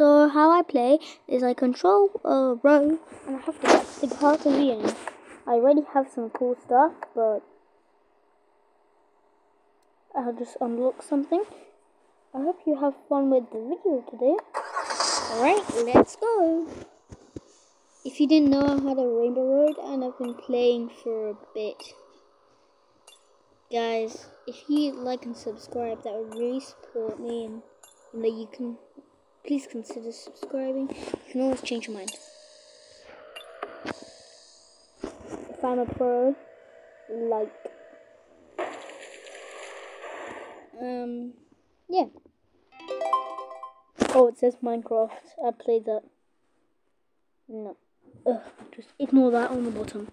So how I play is I control uh, a row and I have to get the car to the end. I already have some cool stuff, but I'll just unlock something. I hope you have fun with the video today. Alright, let's go. If you didn't know, I had a Rainbow Road and I've been playing for a bit. Guys, if you like and subscribe, that would really support me and you know you can please consider subscribing. You can always change your mind. If I'm a pro, like um yeah. Oh, it says Minecraft. I played that. No. Ugh, just ignore that on the bottom.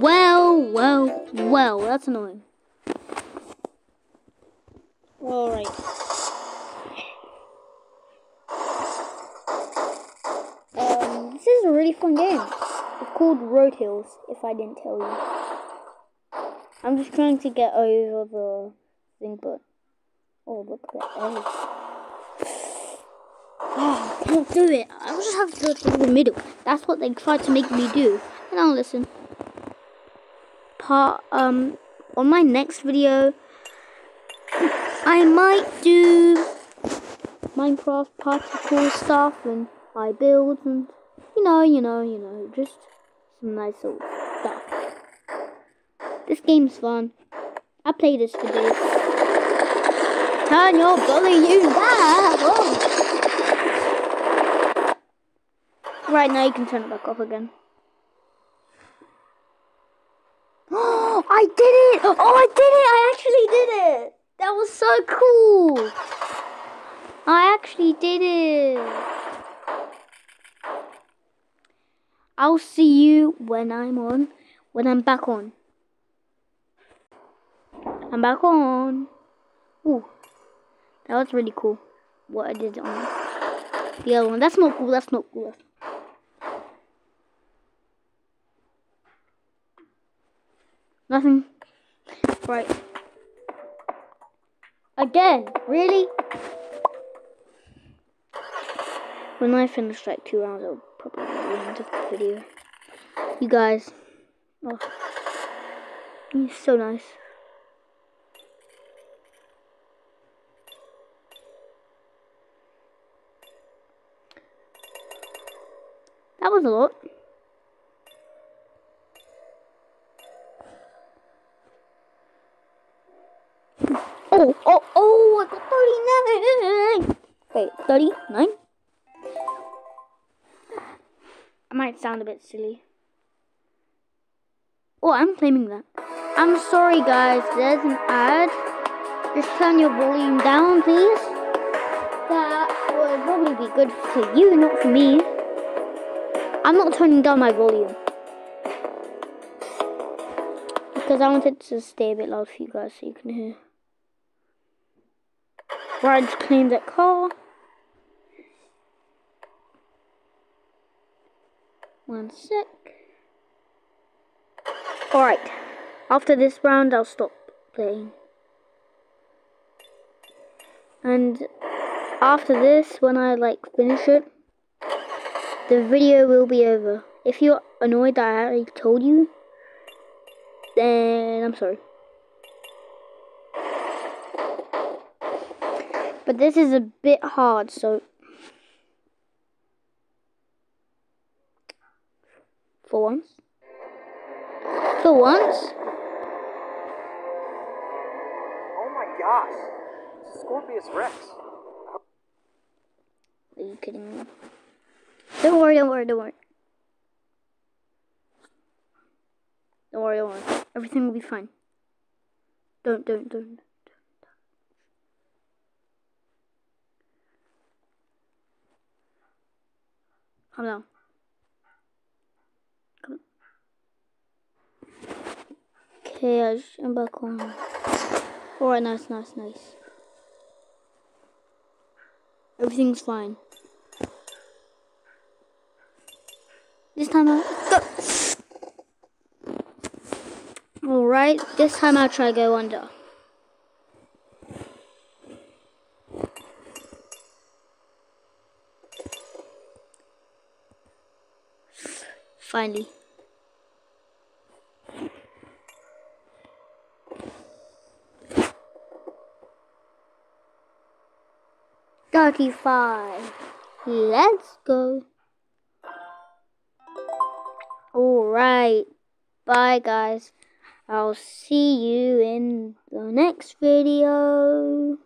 Well, well, well, that's annoying. Alright. Um, this is a really fun game. It's called Road Hills, if I didn't tell you. I'm just trying to get over the thing, but... Oh, look at that Oh, I can't do it. I just have to go through the middle. That's what they tried to make me do. And I'll listen. Part, um, on my next video, I might do Minecraft particle stuff and my builds and you know, you know, you know, just some nice old stuff. This game's fun. I play this for days. Turn your volume down. Whoa. Right now you can turn it back off again. Oh, I did it! Oh, I did it! I actually did it! That was so cool! I actually did it! I'll see you when I'm on, when I'm back on. I'm back on. Ooh, that was really cool. What I did on the other one. That's not cool. That's not cool. Nothing. Right. Again, really? When I finish like two rounds, I'll probably end the video. You guys, oh, you're so nice. That was a lot. Oh, oh, oh, I got 39. Wait, 39? I might sound a bit silly. Oh, I'm claiming that. I'm sorry, guys. There's an ad. Just turn your volume down, please. That would probably be good for you, not for me. I'm not turning down my volume. Because I want it to stay a bit loud for you guys so you can hear. Just cleaned that car. One sec. Alright. After this round, I'll stop playing. And after this, when I like finish it, the video will be over. If you're annoyed that I told you, then I'm sorry. But this is a bit hard, so... For once. For once. Oh my gosh! Scorpius Rex. Are you kidding me? Don't worry, don't worry, don't worry. Don't worry, don't worry. Everything will be fine. Don't, don't, don't. Calm down. Come on. Okay, I'm back on. Alright, nice, nice, nice. Everything's fine. This time I go. Alright, this time I'll try to go under. Finally. Thirty-five. Let's go. Alright. Bye, guys. I'll see you in the next video.